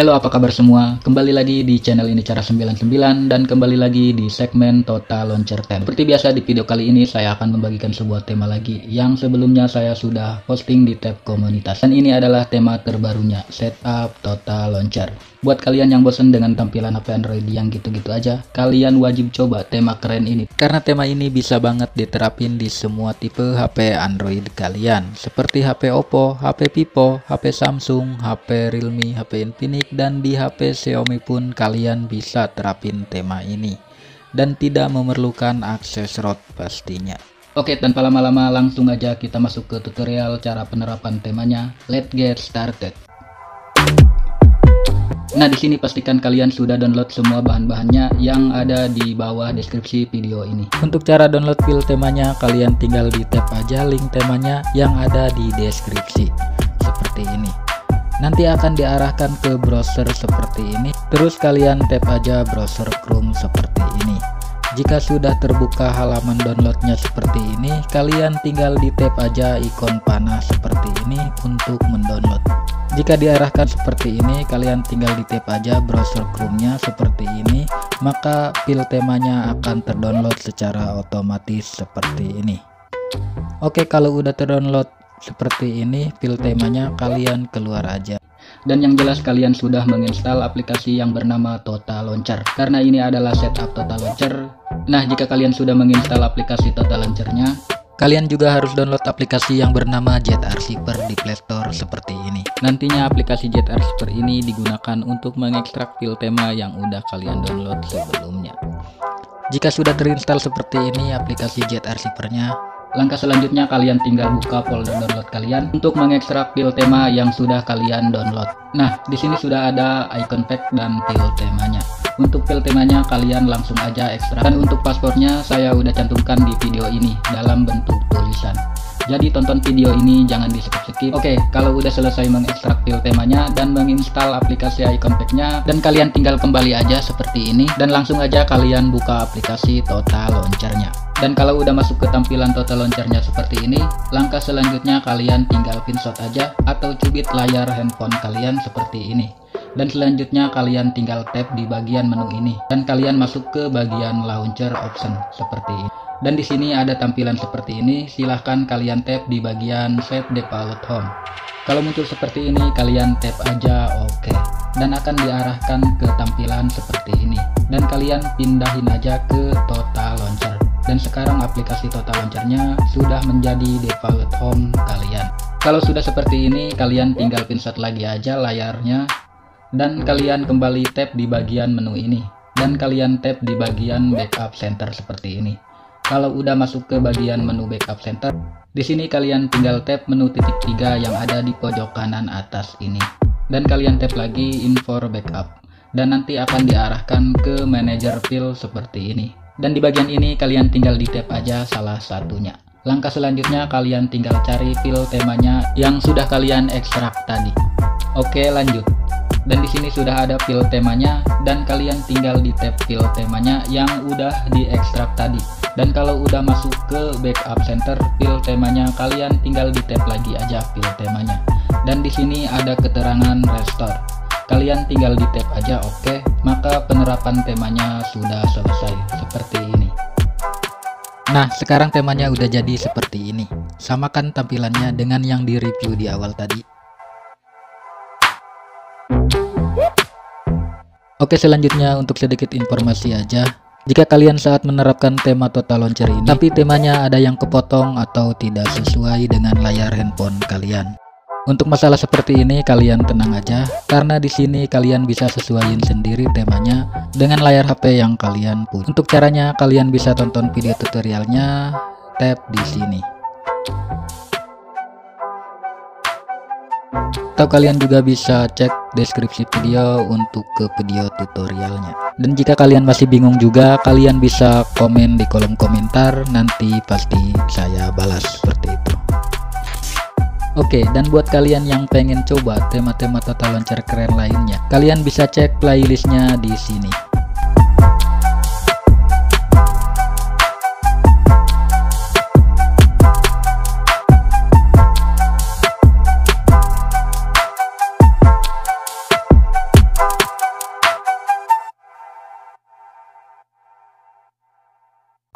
Halo apa kabar semua, kembali lagi di channel ini cara 99 dan kembali lagi di segmen Total Launcher Tab Seperti biasa di video kali ini saya akan membagikan sebuah tema lagi yang sebelumnya saya sudah posting di tab komunitas Dan ini adalah tema terbarunya, Setup Total Launcher Buat kalian yang bosan dengan tampilan HP Android yang gitu-gitu aja, kalian wajib coba tema keren ini. Karena tema ini bisa banget diterapin di semua tipe HP Android kalian. Seperti HP Oppo, HP Vivo, HP Samsung, HP Realme, HP Infinix, dan di HP Xiaomi pun kalian bisa terapin tema ini. Dan tidak memerlukan akses ROT pastinya. Oke, tanpa lama-lama langsung aja kita masuk ke tutorial cara penerapan temanya. Let's get started. Nah, di sini pastikan kalian sudah download semua bahan-bahannya yang ada di bawah deskripsi video ini. Untuk cara download file temanya, kalian tinggal di tap aja link temanya yang ada di deskripsi. Seperti ini. Nanti akan diarahkan ke browser seperti ini. Terus kalian tap aja browser Chrome seperti ini. Jika sudah terbuka halaman downloadnya seperti ini, kalian tinggal di tap aja ikon panah seperti ini untuk mendownload. Jika diarahkan seperti ini, kalian tinggal di tap aja browser Chrome-nya seperti ini, maka file temanya akan terdownload secara otomatis seperti ini. Oke, kalau udah terdownload seperti ini, file temanya kalian keluar aja. Dan yang jelas kalian sudah menginstal aplikasi yang bernama Total Launcher. Karena ini adalah setup Total Launcher. Nah, jika kalian sudah menginstal aplikasi Total Launcher-nya, Kalian juga harus download aplikasi yang bernama Jet Receiver di Play Store seperti ini. Nantinya aplikasi Jet Receiver ini digunakan untuk mengekstrak file tema yang udah kalian download sebelumnya. Jika sudah terinstall seperti ini aplikasi Jet Receiver-nya, langkah selanjutnya kalian tinggal buka folder download kalian untuk mengekstrak file tema yang sudah kalian download. Nah, di sini sudah ada icon pack dan file temanya. Untuk file temanya kalian langsung aja ekstrak dan untuk paspornya saya udah cantumkan di video ini dalam bentuk tulisan. Jadi tonton video ini jangan di skip-skip. Oke, kalau udah selesai mengekstrak file temanya dan menginstal aplikasi icon packnya dan kalian tinggal kembali aja seperti ini dan langsung aja kalian buka aplikasi Total Launchernya. Dan kalau udah masuk ke tampilan Total Launchernya seperti ini, langkah selanjutnya kalian tinggal pinshot aja atau cubit layar handphone kalian seperti ini. Dan selanjutnya kalian tinggal tap di bagian menu ini. Dan kalian masuk ke bagian launcher option seperti ini. Dan di sini ada tampilan seperti ini silahkan kalian tap di bagian set default home. Kalau muncul seperti ini kalian tap aja oke. Okay. dan akan diarahkan ke tampilan seperti ini. Dan kalian pindahin aja ke total launcher dan sekarang aplikasi total launchernya sudah menjadi default home kalian. Kalau sudah seperti ini kalian tinggal pinset lagi aja layarnya. Dan kalian kembali tap di bagian menu ini. Dan kalian tap di bagian backup center seperti ini. Kalau udah masuk ke bagian menu backup center di sini kalian tinggal tap menu titik tiga yang ada di pojok kanan atas ini. Dan kalian tap lagi info backup. Dan nanti akan diarahkan ke manager file seperti ini dan di bagian ini kalian tinggal di tap aja salah satunya. Langkah selanjutnya kalian tinggal cari file temanya yang sudah kalian ekstrak tadi. Oke lanjut. Dan di sini sudah ada file temanya dan kalian tinggal di tab file temanya yang udah diekstrak tadi. Dan kalau udah masuk ke backup center file temanya kalian tinggal di tab lagi aja file temanya. Dan di sini ada keterangan restore kalian tinggal di tab aja oke okay, maka penerapan temanya sudah selesai seperti ini Nah, sekarang temanya udah jadi seperti ini. Samakan tampilannya dengan yang di review di awal tadi. Oke selanjutnya untuk sedikit informasi aja jika kalian saat menerapkan tema total launcher ini tapi temanya ada yang kepotong atau tidak sesuai dengan layar handphone kalian untuk masalah seperti ini kalian tenang aja. Karena di sini kalian bisa sesuaiin sendiri temanya dengan layar HP yang kalian punya. Untuk caranya kalian bisa tonton video tutorialnya tap di sini. Atau kalian juga bisa cek deskripsi video untuk ke video tutorialnya. Dan jika kalian masih bingung juga kalian bisa komen di kolom komentar nanti pasti saya balas seperti itu Oke, dan buat kalian yang pengen coba tema-tema total launcher keren lainnya, kalian bisa cek playlistnya di sini.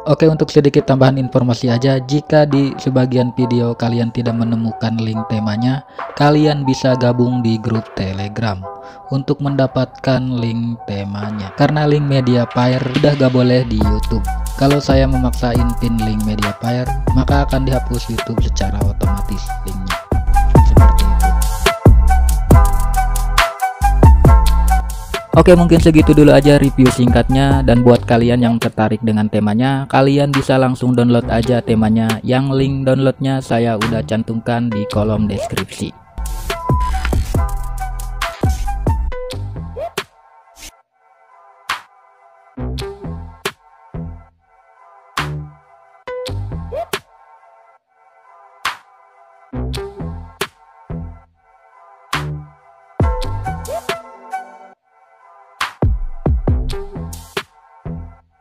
Oke untuk sedikit tambahan informasi aja Jika di sebagian video kalian tidak menemukan link temanya Kalian bisa gabung di grup telegram Untuk mendapatkan link temanya. Karena link Mediafire udah gak boleh di youtube. Kalau saya memaksain pin link Mediafire Maka akan dihapus youtube secara otomatis linknya Oke mungkin segitu dulu aja review singkatnya. Dan buat kalian yang tertarik dengan temanya kalian bisa langsung download aja temanya. Yang link downloadnya saya udah cantumkan di kolom deskripsi